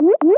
Whoop, whoop.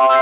You